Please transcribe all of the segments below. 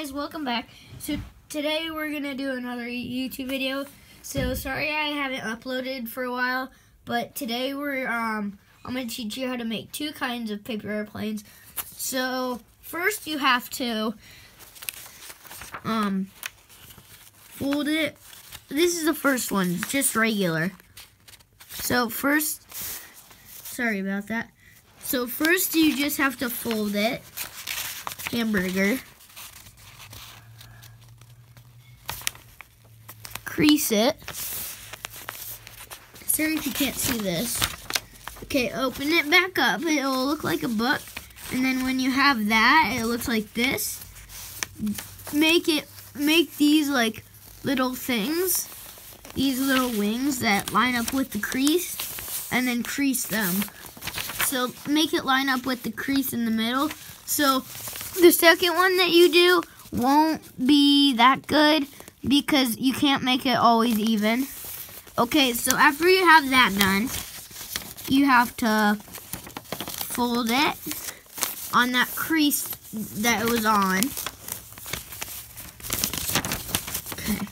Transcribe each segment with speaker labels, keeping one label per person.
Speaker 1: guys, welcome back. So today we're gonna do another YouTube video. So sorry I haven't uploaded for a while, but today we're um I'm gonna teach you how to make two kinds of paper airplanes. So first you have to um fold it. This is the first one, just regular. So first, sorry about that. So first you just have to fold it, hamburger. Crease it. Sorry if you can't see this. Okay, open it back up. It will look like a book. And then when you have that, it looks like this. Make it, make these like little things, these little wings that line up with the crease, and then crease them. So make it line up with the crease in the middle. So the second one that you do won't be that good because you can't make it always even. Okay, so after you have that done, you have to fold it on that crease that it was on. Okay.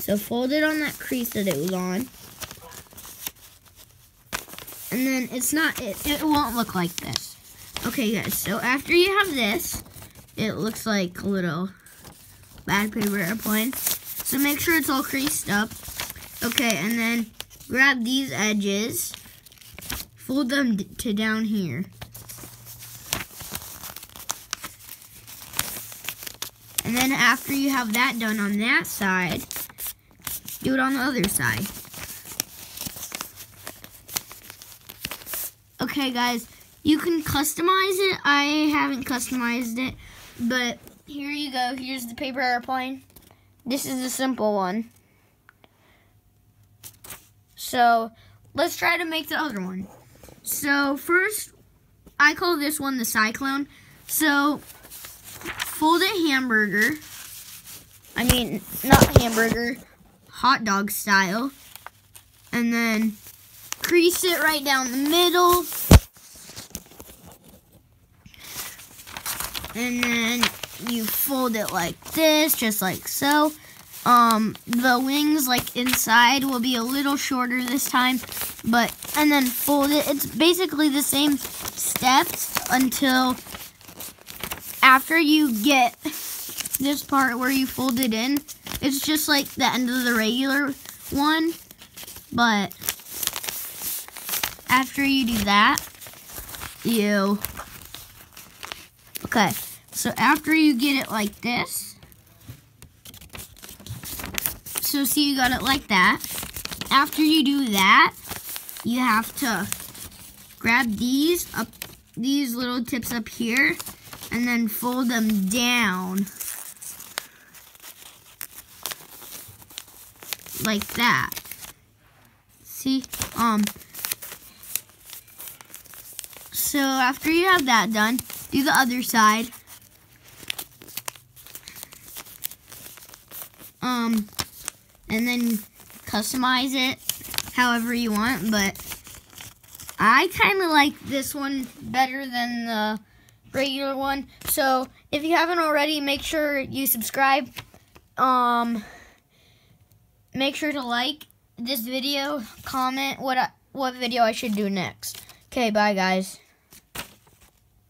Speaker 1: So fold it on that crease that it was on. And then it's not, it, it won't look like this. Okay guys, so after you have this, it looks like a little bad paper airplane. So make sure it's all creased up. Okay, and then grab these edges, fold them to down here. And then after you have that done on that side, do it on the other side. Okay, guys, you can customize it. I haven't customized it, but here you go. Here's the paper airplane. This is a simple one. So let's try to make the other one. So first, I call this one the cyclone. So fold it hamburger. I mean, not hamburger, hot dog style. And then crease it right down the middle. And then you fold it like this, just like so. Um, the wings, like inside, will be a little shorter this time, but, and then fold it. It's basically the same steps until after you get this part where you fold it in. It's just like the end of the regular one, but after you do that, you, okay. So after you get it like this, so see you got it like that. After you do that, you have to grab these up, these little tips up here, and then fold them down. Like that. See? Um, so after you have that done, do the other side. Um, and then customize it however you want, but I kind of like this one better than the regular one. So if you haven't already, make sure you subscribe. Um, make sure to like this video, comment what I, what video I should do next. Okay, bye guys.